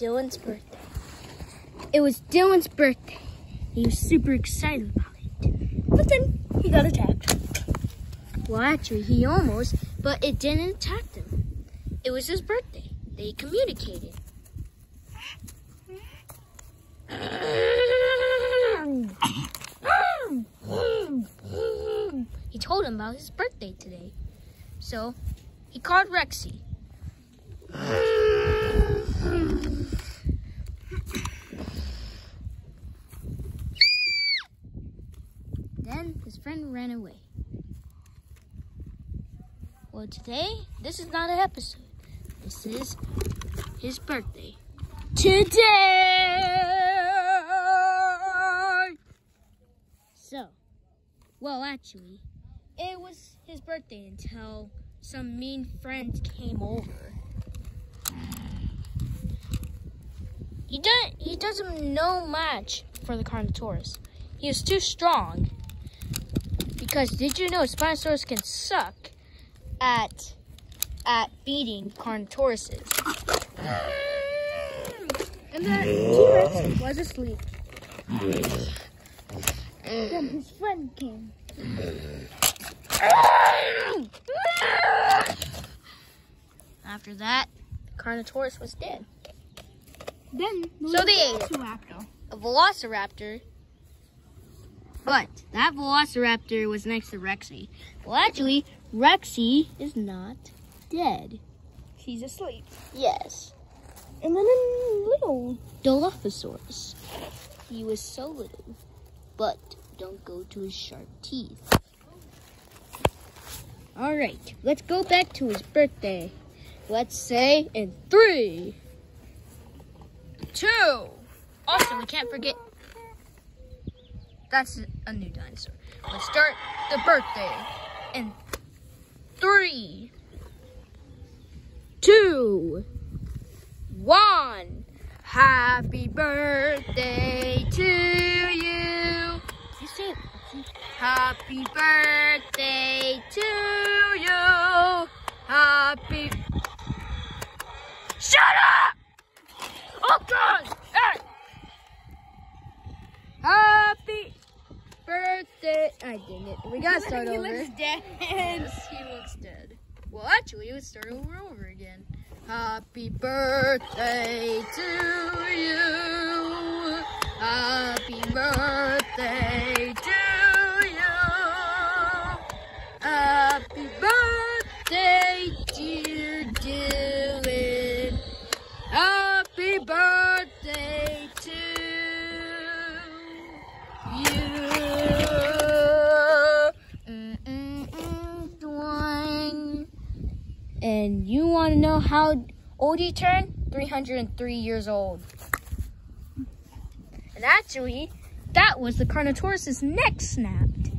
Dylan's birthday. It was Dylan's birthday. He was super excited about it. But then he got attacked. Well, actually, he almost, but it didn't attack him. It was his birthday. They communicated. He told him about his birthday today. So he called Rexy. Then his friend ran away. Well, today, this is not an episode. This is his birthday. Today! So, well, actually, it was his birthday until some mean friends came over. He doesn't. He doesn't know much for the Carnotaurus. He is too strong. Because did you know Spinosaurus can suck at at beating Carnotauruses? And the T-Rex was asleep. Then his friend came. After that, Carnotaurus was dead. Then the So they ate a velociraptor. But that velociraptor was next to Rexy. Well, actually, Rexy is not dead. He's asleep. Yes. And then a little. Dilophosaurus. He was so little, but don't go to his sharp teeth. All right, let's go back to his birthday. Let's say in three, two. Also, we can't forget. That's a new dinosaur. Let's start the birthday in three, two, one. Happy birthday to you. You say it. Happy birthday to you. Happy. Shut up! Oh God! Hey! Happy birthday. I didn't. We gotta start he over. looks dead. Yes, he looks dead. Well, actually, let's start over over again. Happy birthday to And you want to know how old he turned? 303 years old. And actually, that was the Carnotaurus's neck snapped.